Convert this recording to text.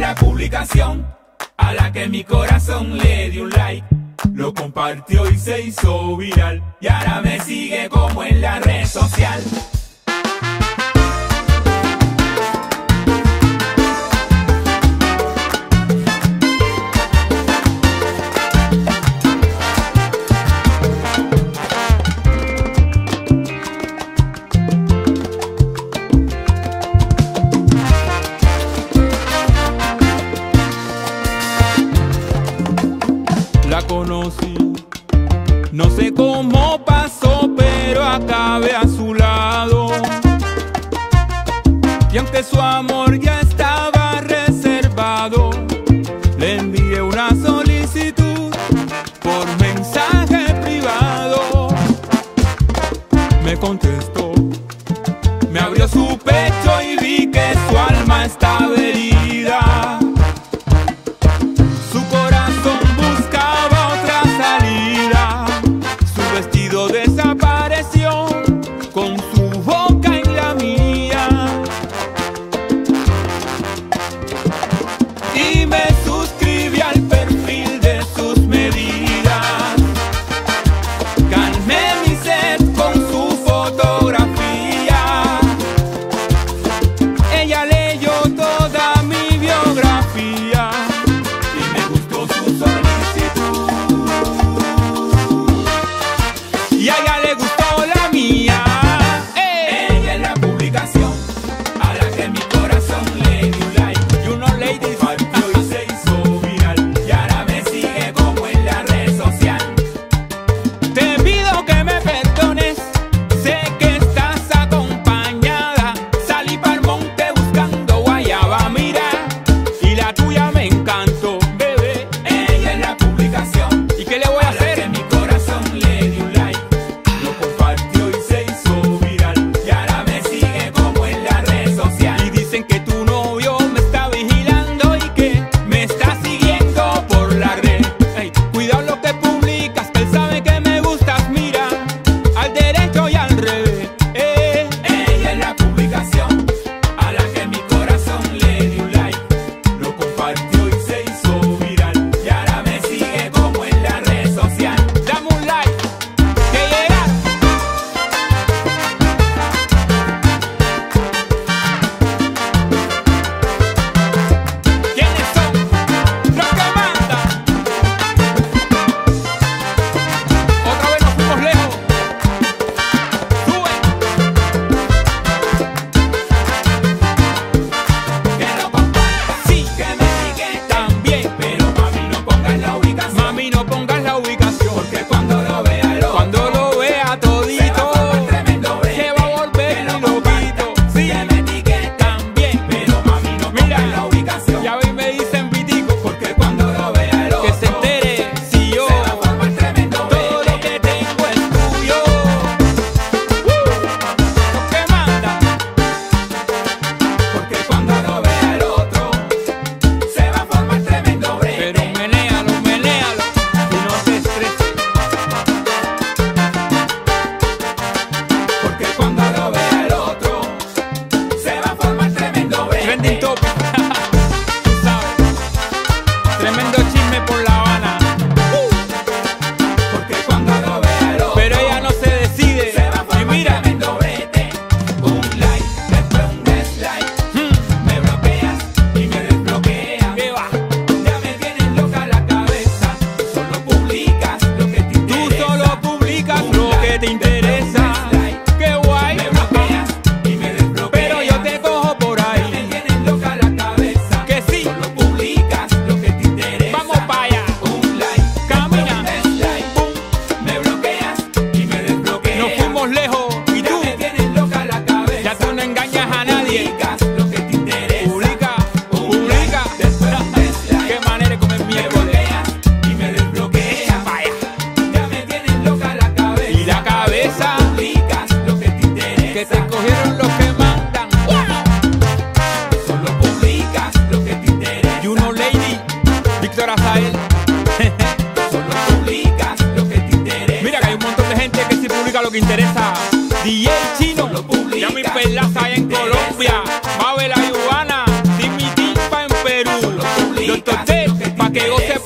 la publicación a la que mi corazón le dio un like. Lo compartió y se hizo viral. Y ahora me sigue como en la red social. conocí. No sé cómo pasó, pero acabé a su lado. Y aunque su amor ya estaba reservado, le envié una solicitud por mensaje privado. Me contestó, me abrió su pecho y vi que su alma estaba herida. Trending Topic. lo que interesa. DJ Chino, ya mi pelaza en Colombia. Mabel Ayubana, Timmy Timpa en Perú. Doctor T, pa' que goce